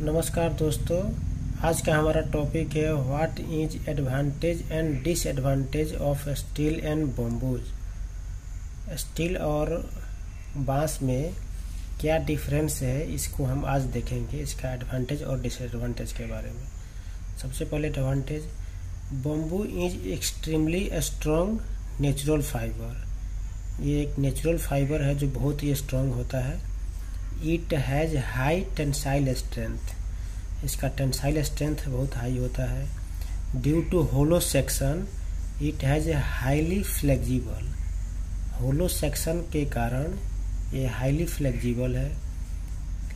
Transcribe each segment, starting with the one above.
नमस्कार दोस्तों, आज का हमारा टॉपिक है what is advantage and disadvantage of steel and bamboos steel और बाँस में क्या डिफरेंस है, इसको हम आज देखेंगे, इसका एडवांटेज और डिसएडवांटेज के बारे में। सबसे पहले advantage bamboo is extremely strong natural fibre ये एक नेचुरल फाइबर है जो बहुत ही स्ट्रॉन्ग होता है। It has high tensile strength इसका टेंसाइल स्ट्रेंथ बहुत हाई होता है। Due to hollow section it has highly flexible hollow section के कारण ये हाईली फ्लेक्जिबल है।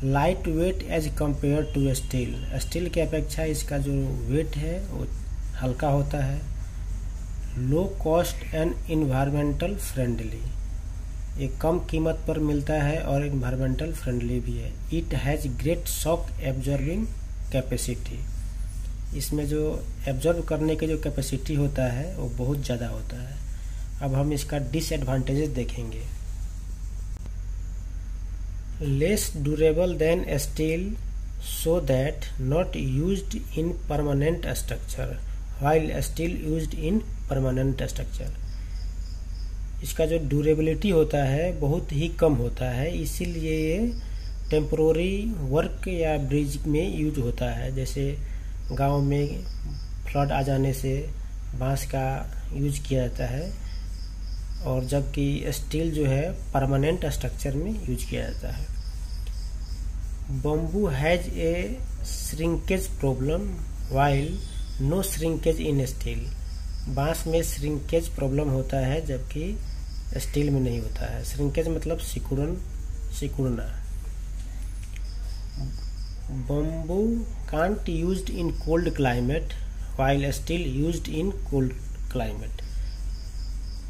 Light weight as compared to steel steel की अपेक्षा इसका जो वेट है, वो हल्का होता है। Low cost and environmental friendly ये कम कीमत पर मिलता है और इन्वायरमेंटल फ्रेंडली भी है। It has great shock absorbing capacity इसमें जो एब्जॉर्ब करने के जो कैपेसिटी होता है, वो बहुत ज़्यादा होता है। अब हम इसका डिसएडवांटेजेस देखेंगे। Less durable than steel so that not used in permanent structure while steel used in permanent structure इसका जो ड्यूरेबिलिटी होता है, बहुत ही कम होता है। इसीलिए ये टेम्प्रोरी वर्क या ब्रिज में यूज़ होता है। जैसे गाँव में फ्लड आ जाने से बाँस का यूज़ किया जाता है और जबकि स्टील जो है परमानेंट स्ट्रक्चर में यूज़ किया जाता है। Bamboo has a shrinkage problem while no shrinkage in steel बाँस में श्रिंकेज प्रॉब्लम होता है, जबकि स्टील में नहीं होता है। श्रिंकेज मतलब सिकुड़न, सिकुड़ना। Bamboo can't use in cold climate while steel use in cold climate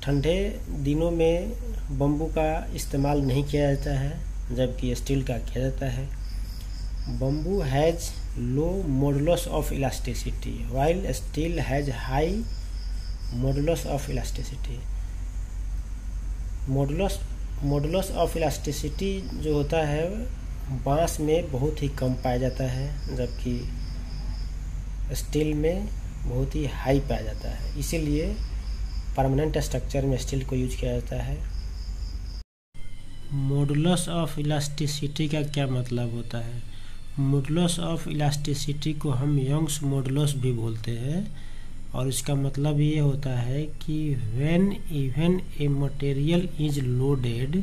ठंडे दिनों में बम्बू का इस्तेमाल नहीं किया जाता है, जबकि स्टील का किया जाता है। Bamboo has low modulus of elasticity while steel has high modulus of elasticity modulus modulus of elasticity जो होता है, बाँस में बहुत ही कम पाया जाता है, जबकि स्टील में बहुत ही हाई पाया जाता है। इसीलिए परमानेंट स्ट्रक्चर में स्टील को यूज़ किया जाता है। मॉडुलस ऑफ़ इलास्टिसिटी का क्या मतलब होता है? मॉडुलस ऑफ़ इलास्टिसिटी को हम यंग्स मॉडुलस भी बोलते हैं। और इसका मतलब ये होता है कि when even a material is loaded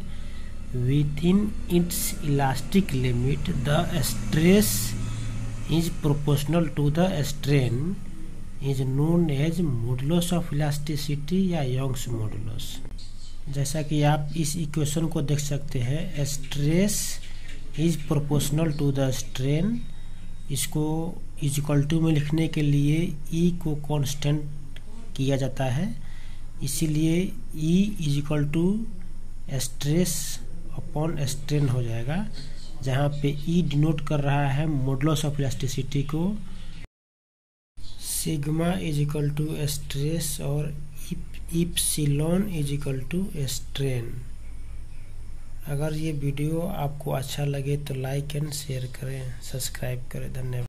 with in its elastic limit the stress is proportional to the strain is known as modulus of elasticity या यंग्स मॉडुलस जैसा कि आप इस इक्वेशन को देख सकते हैं stress is proportional to the strain इसको इजिकल टू में लिखने के लिए ई e को कांस्टेंट किया जाता है। इसीलिए E equal to stress upon strain हो जाएगा। जहाँ पे ई e डिनोट कर रहा है मॉडलस ऑफ़ इलास्टिसिटी को। सिग्मा इजिकल टू स्ट्रेस और इप्सिलॉन इजिकल टू स्ट्रेन अगर ये वीडियो आपको अच्छा लगे तो लाइक एंड शेयर करें। सब्सक्राइब करें। धन्यवाद।